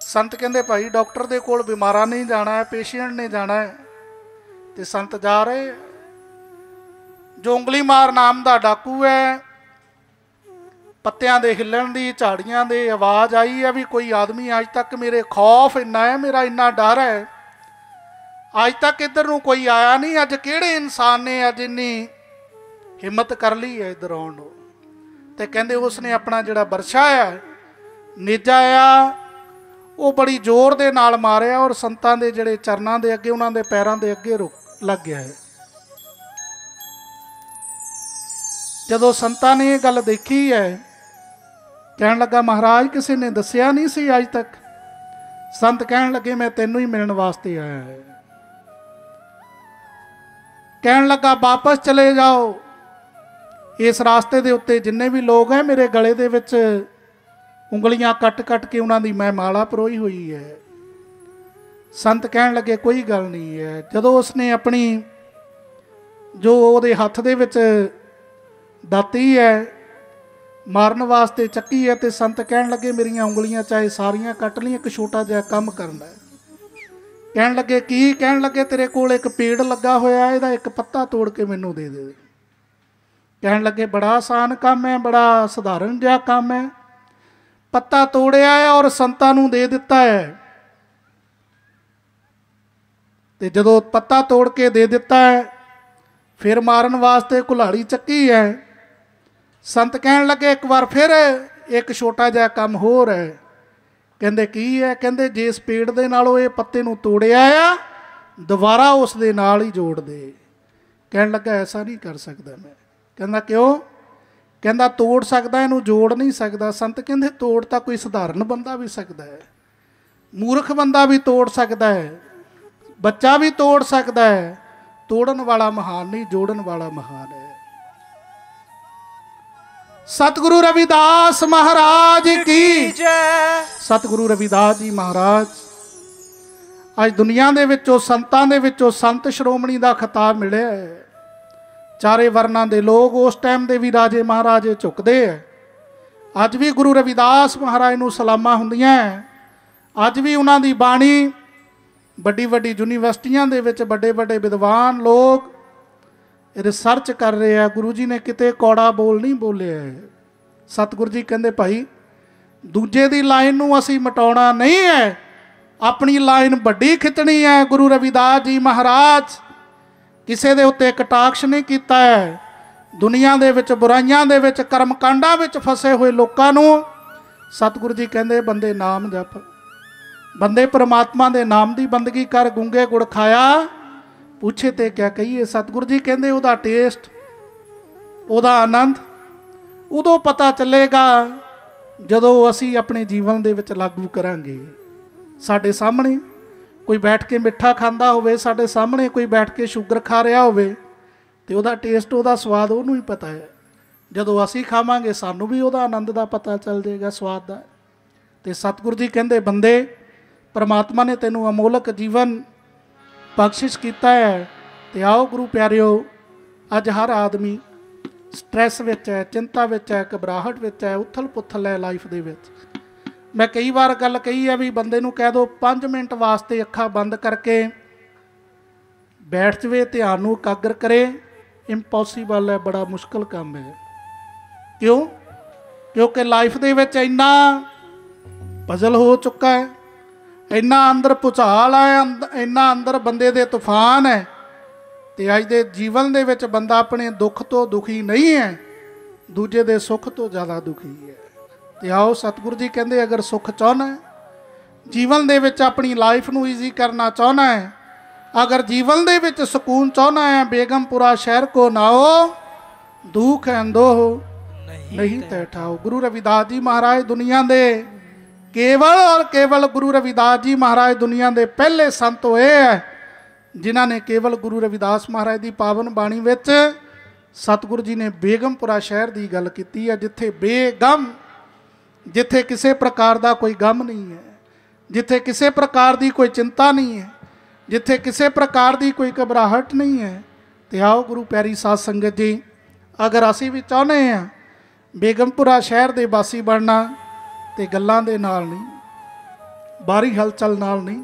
ਸੰਤ ਕਹਿੰਦੇ ਭਾਈ, ਡਾਕਟਰ ਦੇ ਕੋਲ ਬਿਮਾਰਾਂ ਨਹੀਂ ਜਾਣਾ ਹੈ, ਪੇਸ਼ੈਂਟ ਨੇ ਜਾਣਾ ਹੈ। ਤੇ ਸੰਤ ਜਾ ਰਹੇ ਆ। ਜੋ ਉਂਗਲੀ ਮਾਰ ਨਾਮ ਦਾ ਡਾਕੂ ਹੈ, ਪੱਤਿਆਂ ਦੇ ਹਿੱਲਣ ਦੀ, ਝਾੜੀਆਂ ਦੇ ਆਵਾਜ਼ ਆਈ ਹੈ ਵੀ ਕੋਈ ਆਦਮੀ ਅੱਜ ਤੱਕ ਮੇਰੇ ਖੌਫ ਇੰਨਾ ਹੈ, ਮੇਰਾ ਇੰਨਾ ਡਰ ਹੈ। ਅੱਜ ਤੱਕ ਇੱਧਰ ਨੂੰ ਕੋਈ ਆਇਆ ਨਹੀਂ, ਅੱਜ ਕਿਹੜੇ ਇਨਸਾਨ ਨੇ, ਅੱਜ ਇੰਨੀ ਹਿੰਮਤ ਕਰ ਲਈ ਹੈ ਇੱਧਰ ਆਉਣ ਨੂੰ। ਤੇ ਕਹਿੰਦੇ ਉਸ ਨੇ ਆਪਣਾ ਜਿਹੜਾ ਵਰਸ਼ਾ ਹੈ, ਨੇਜਾ ਆ ਉਹ ਬੜੀ ਜ਼ੋਰ ਦੇ ਨਾਲ ਮਾਰਿਆ ਔਰ ਸੰਤਾਂ ਦੇ ਜਿਹੜੇ ਚਰਨਾਂ ਦੇ ਅੱਗੇ, ਉਹਨਾਂ ਦੇ ਪੈਰਾਂ ਦੇ ਅੱਗੇ ਰੁਕ ਲੱਗ ਗਿਆ ਹੈ। ਜਦੋਂ ਸੰਤਾਂ ਨੇ ਇਹ ਗੱਲ ਦੇਖੀ ਹੈ, ਕਹਿਣ ਲੱਗਾ, ਮਹਾਰਾਜ, ਕਿਸੇ ਨੇ ਦੱਸਿਆ ਨਹੀਂ ਸੀ ਅੱਜ ਤੱਕ? ਸੰਤ ਕਹਿਣ ਲੱਗੇ, ਮੈਂ ਤੈਨੂੰ ਹੀ ਮਿਲਣ ਵਾਸਤੇ ਆਇਆ ਹਾਂ। ਕਹਿਣ ਲੱਗਾ, ਵਾਪਸ ਚਲੇ ਜਾਓ। ਇਸ ਰਾਸਤੇ ਦੇ ਉੱਤੇ ਜਿੰਨੇ ਵੀ ਲੋਕ ਹੈ ਮੇਰੇ ਗਲੇ ਦੇ ਵਿੱਚ ਉਂਗਲੀਆਂ ਕੱਟ-ਕੱਟ ਕੇ ਉਹਨਾਂ ਦੀ ਮੈਂ ਮਾਲਾ ਪਰੋਈ ਹੋਈ ਹੈ। ਸੰਤ ਕਹਿਣ ਲੱਗੇ, ਕੋਈ ਗੱਲ ਨਹੀਂ ਹੈ। ਜਦੋਂ ਉਸਨੇ ਆਪਣੀ ਜੋ ਉਹਦੇ ਹੱਥ ਦੇ ਵਿੱਚ ਦਾਤੀ ਹੈ, ਮਾਰਨ ਵਾਸਤੇ ਚੱਕੀ ਹੈ ਤੇ ਸੰਤ ਕਹਿਣ ਲੱਗੇ, ਮੇਰੀਆਂ ਉਂਗਲੀਆਂ ਚਾਹੇ ਸਾਰੀਆਂ ਕੱਟ ਲਈਆਂ, ਇੱਕ ਛੋਟਾ ਜਿਹਾ ਕੰਮ ਕਰਨਾ ਹੈ। ਕਹਿਣ ਲੱਗੇ, ਕੀ? ਕਹਿਣ ਲੱਗੇ, ਤੇਰੇ ਕੋਲ ਇੱਕ ਪੇੜ ਲੱਗਾ ਹੋਇਆ ਇਹਦਾ ਇੱਕ ਪੱਤਾ ਤੋੜ ਕੇ ਮੈਨੂੰ ਦੇ ਦੇ। ਕਹਿਣ ਲੱਗੇ, ਬੜਾ ਆਸਾਨ ਕੰਮ ਹੈ, ਬੜਾ ਸਧਾਰਨ ਜਿਹਾ ਕੰਮ ਹੈ। ਪੱਤਾ ਤੋੜਿਆ ਹੈ ਔਰ ਸੰਤਾਂ ਨੂੰ ਦੇ ਦਿੱਤਾ ਹੈ। ਤੇ ਜਦੋਂ ਪੱਤਾ ਤੋੜ ਕੇ ਦੇ ਦਿੱਤਾ ਹੈ, ਫਿਰ ਮਾਰਨ ਵਾਸਤੇ ਕੁਲਾੜੀ ਚੱਕੀ ਹੈ। ਸੰਤ ਕਹਿਣ ਲੱਗੇ, ਇੱਕ ਵਾਰ ਫਿਰ ਇੱਕ ਛੋਟਾ ਜਿਹਾ ਕੰਮ ਹੋਰ ਹੈ। ਕਹਿੰਦੇ, ਕੀ ਹੈ? ਕਹਿੰਦੇ ਜੇ ਇਸ ਪੇੜ ਦੇ ਨਾਲੋਂ ਇਹ ਪੱਤੇ ਨੂੰ ਤੋੜਿਆ ਆ, ਦੁਬਾਰਾ ਉਸ ਦੇ ਨਾਲ ਹੀ ਜੋੜ ਦੇ। ਕਹਿਣ ਲੱਗਾ, ਐਸਾ ਨਹੀਂ ਕਰ ਸਕਦਾ ਮੈਂ। ਕਹਿੰਦਾ, ਕਿਉਂ? ਕਹਿੰਦਾ ਤੋੜ ਸਕਦਾ ਇਹਨੂੰ ਜੋੜ ਨਹੀਂ ਸਕਦਾ। ਸੰਤ ਕਹਿੰਦੇ ਤੋੜ ਤਾਂ ਕੋਈ ਸਧਾਰਨ ਬੰਦਾ ਵੀ ਸਕਦਾ ਹੈ। ਮੂਰਖ ਬੰਦਾ ਵੀ ਤੋੜ ਸਕਦਾ ਹੈ। ਬੱਚਾ ਵੀ ਤੋੜ ਸਕਦਾ ਹੈ। ਤੋੜਨ ਵਾਲਾ ਮਹਾਨ ਨਹੀਂ ਜੋੜਨ ਵਾਲਾ ਮਹਾਨ ਹੈ। ਸਤਿਗੁਰੂ ਰਵਿਦਾਸ ਮਹਾਰਾਜ ਕੀ ਜੈ। ਸਤਿਗੁਰੂ ਰਵਿਦਾਸ ਜੀ ਮਹਾਰਾਜ ਅੱਜ ਦੁਨੀਆ ਦੇ ਵਿੱਚੋਂ ਸੰਤਾਂ ਦੇ ਵਿੱਚੋਂ ਸੰਤ ਸ਼੍ਰੋਮਣੀ ਦਾ ਖਿਤਾਬ ਮਿਲਿਆ ਹੈ। ਚਾਰੇ ਵਰਨਾਂ ਦੇ ਲੋਕ ਉਸ ਟਾਈਮ ਦੇ ਵੀ ਰਾਜੇ ਮਹਾਰਾਜੇ ਝੁਕਦੇ ਐ। ਅੱਜ ਵੀ ਗੁਰੂ ਰਵਿਦਾਸ ਮਹਾਰਾਜ ਨੂੰ ਸਲਾਮਾਂ ਹੁੰਦੀਆਂ ਅੱਜ ਵੀ ਉਹਨਾਂ ਦੀ ਬਾਣੀ ਵੱਡੀ ਵੱਡੀ ਯੂਨੀਵਰਸਿਟੀਆਂ ਦੇ ਵਿੱਚ ਵੱਡੇ ਵੱਡੇ ਵਿਦਵਾਨ ਲੋਕ ਰਿਸਰਚ ਕਰ ਰਹੇ ਆ ਗੁਰੂ ਜੀ ਨੇ ਕਿਤੇ ਕੌੜਾ ਬੋਲ ਨਹੀਂ ਬੋਲਿਆ ਹੈ। ਸਤਿਗੁਰੂ ਜੀ ਕਹਿੰਦੇ, ਭਾਈ, ਦੂਜੇ ਦੀ ਲਾਈਨ ਨੂੰ ਅਸੀਂ ਮਟਾਉਣਾ ਨਹੀਂ ਹੈ ਆਪਣੀ ਲਾਈਨ ਵੱਡੀ ਖਿੱਚਣੀ ਹੈ ਗੁਰੂ ਰਵਿਦਾਸ ਜੀ ਮਹਾਰਾਜ। ਕਿਸੇ ਦੇ ਉੱਤੇ ਕਟਾਕਸ਼ ਨਹੀਂ ਕੀਤਾ ਹੈ। ਦੁਨੀਆ ਦੇ ਵਿੱਚ, ਬੁਰਾਈਆਂ ਦੇ ਵਿੱਚ ਕਰਮ ਕਾਂਡਾਂ ਵਿੱਚ ਫਸੇ ਹੋਏ ਲੋਕਾਂ ਨੂੰ ਸਤਿਗੁਰੂ ਜੀ ਕਹਿੰਦੇ, ਬੰਦੇ ਨਾਮ ਜਪ। ਬੰਦੇ ਪ੍ਰਮਾਤਮਾ ਦੇ ਨਾਮ ਦੀ ਬੰਦਗੀ ਕਰ, ਗੁੰਗੇ ਗੁੜ ਖਾਇਆ। ਪੁੱਛੇ ਤੇ ਕਿਆ ਕਹੀਏ? ਸਤਿਗੁਰੂ ਜੀ ਕਹਿੰਦੇ, ਉਹਦਾ ਟੇਸਟ ਉਹਦਾ ਆਨੰਦ, ਉਦੋਂ ਪਤਾ ਚੱਲੇਗਾ ਜਦੋਂ ਅਸੀਂ ਆਪਣੇ ਜੀਵਨ ਦੇ ਵਿੱਚ ਲਾਗੂ ਕਰਾਂਗੇ। ਸਾਡੇ ਸਾਹਮਣੇ ਕੋਈ ਬੈਠ ਕੇ ਮਿੱਠਾ ਖਾਂਦਾ ਹੋਵੇ, ਸਾਡੇ ਸਾਹਮਣੇ ਕੋਈ ਬੈਠ ਕੇ ਸ਼ੂਗਰ ਖਾ ਰਿਹਾ ਹੋਵੇ, ਤੇ ਉਹਦਾ ਟੇਸਟ ਉਹਦਾ ਸਵਾਦ ਉਹਨੂੰ ਹੀ ਪਤਾ ਹੈ। ਜਦੋਂ ਅਸੀਂ ਖਾਵਾਂਗੇ, ਸਾਨੂੰ ਵੀ ਉਹਦਾ ਆਨੰਦ ਦਾ ਪਤਾ ਚੱਲ ਜਾਏਗਾ, ਸਵਾਦ ਦਾ। ਤੇ ਸਤਿਗੁਰੂ ਜੀ ਕਹਿੰਦੇ, ਬੰਦੇ, ਪਰਮਾਤਮਾ ਨੇ ਤੈਨੂੰ ਅਮੋਲਕ ਜੀਵਨ ਬਖਸ਼ਿਸ਼ ਕੀਤਾ ਹੈ, ਤੇ ਆਓ ਗੁਰੂ ਪਿਆਰਿਓ, ਅੱਜ ਹਰ ਆਦਮੀ ਸਟ੍ਰੈਸ ਵਿੱਚ ਹੈ, ਚਿੰਤਾ ਵਿੱਚ ਹੈ, ਘਬਰਾਹਟ ਵਿੱਚ ਹੈ ਉਥਲ ਪੁਥਲ ਹੈ ਲਾਈਫ ਦੇ ਵਿੱਚ। ਮੈਂ ਕਈ ਵਾਰ ਗੱਲ ਕਹੀ ਹੈ ਵੀ ਬੰਦੇ ਨੂੰ ਕਹਿ ਦੋ 5 ਮਿੰਟ ਵਾਸਤੇ ਅੱਖਾਂ ਬੰਦ ਕਰਕੇ ਬੈਠ ਜਵੇ, ਧਿਆਨ ਨੂੰ ਇਕਾਗਰ ਕਰੇ। ਇੰਪੋਸੀਬਲ ਹੈ, ਬੜਾ ਮੁਸ਼ਕਲ ਕੰਮ ਹੈ। ਕਿਉਂ? ਕਿਉਂਕਿ ਲਾਈਫ ਦੇ ਵਿੱਚ ਇੰਨਾ ਪਜ਼ਲ ਹੋ ਚੁੱਕਾ ਹੈ, ਇੰਨਾ ਅੰਦਰ ਭੁਚਾਲ ਹੈ ਅੰਦ- ਇੰਨਾ ਅੰਦਰ ਬੰਦੇ ਦੇ ਤੂਫਾਨ ਹੈ ਤੇ ਅੱਜ ਦੇ ਜੀਵਨ ਦੇ ਵਿੱਚ ਬੰਦਾ ਆਪਣੇ ਦੁੱਖ ਤੋਂ ਦੁਖੀ ਨਹੀਂ ਹੈ, ਦੂਜੇ ਦੇ ਸੁੱਖ ਤੋਂ ਜ਼ਿਆਦਾ ਦੁਖੀ ਹੈ। ਤੇ ਆਓ ਸਤਿਗੁਰੂ ਜੀ ਕਹਿੰਦੇ ਅਗਰ ਸੁੱਖ ਚਾਹਨਾ ਹੈ ਜੀਵਨ ਦੇ ਵਿੱਚ ਆਪਣੀ ਲਾਈਫ ਨੂੰ ਈਜ਼ੀ ਕਰਨਾ ਚਾਹਨਾ ਹੈ ਅਗਰ ਜੀਵਨ ਦੇ ਵਿੱਚ ਸਕੂਨ ਚਾਹਨਾ ਹੈ ਬੇਗਮਪੁਰਾ ਸ਼ਹਿਰ ਕੋ ਨਾਓ ਦੁੱਖ ਅੰਦੋਹ ਨਹੀਂ ਤੈ ਠਾਓ। ਗੁਰੂ ਰਵਿਦਾਸ ਜੀ ਮਹਾਰਾਜ ਦੁਨੀਆ ਦੇ ਕੇਵਲ ਔਰ ਕੇਵਲ ਗੁਰੂ ਰਵਿਦਾਸ ਜੀ ਮਹਾਰਾਜ ਦੁਨੀਆ ਦੇ ਪਹਿਲੇ ਸੰਤ ਹੋਏ ਹੈ ਜਿਨ੍ਹਾਂ ਨੇ ਕੇਵਲ ਗੁਰੂ ਰਵਿਦਾਸ ਮਹਾਰਾਜ ਦੀ ਪਾਵਨ ਬਾਣੀ ਵਿੱਚ ਸਤਿਗੁਰੂ ਜੀ ਨੇ ਬੇਗਮਪੁਰਾ ਸ਼ਹਿਰ ਦੀ ਗੱਲ ਕੀਤੀ ਹੈ ਜਿੱਥੇ ਬੇਗਮ ਜਿੱਥੇ ਕਿਸੇ ਪ੍ਰਕਾਰ ਦਾ ਕੋਈ ਗਮ ਨਹੀਂ ਹੈ, ਜਿੱਥੇ ਕਿਸੇ ਪ੍ਰਕਾਰ ਦੀ ਕੋਈ ਚਿੰਤਾ ਨਹੀਂ ਹੈ, ਜਿੱਥੇ ਕਿਸੇ ਪ੍ਰਕਾਰ ਦੀ ਕੋਈ ਘਬਰਾਹਟ ਨਹੀਂ ਹੈ, ਤੇ ਆਓ ਗੁਰੂ ਪਿਆਰੀ ਸਾਧ ਸੰਗਤ ਜੀ, ਅਗਰ ਅਸੀਂ ਵੀ ਚਾਹੁੰਦੇ ਹਾਂ ਬੇਗਮਪੁਰਾ ਸ਼ਹਿਰ ਦੇ ਵਾਸੀ ਬਣਨਾ, ਤੇ ਗੱਲਾਂ ਦੇ ਨਾਲ ਨਹੀਂ ਬਾਹਰੀ ਹਲਚਲ ਨਾਲ ਨਹੀਂ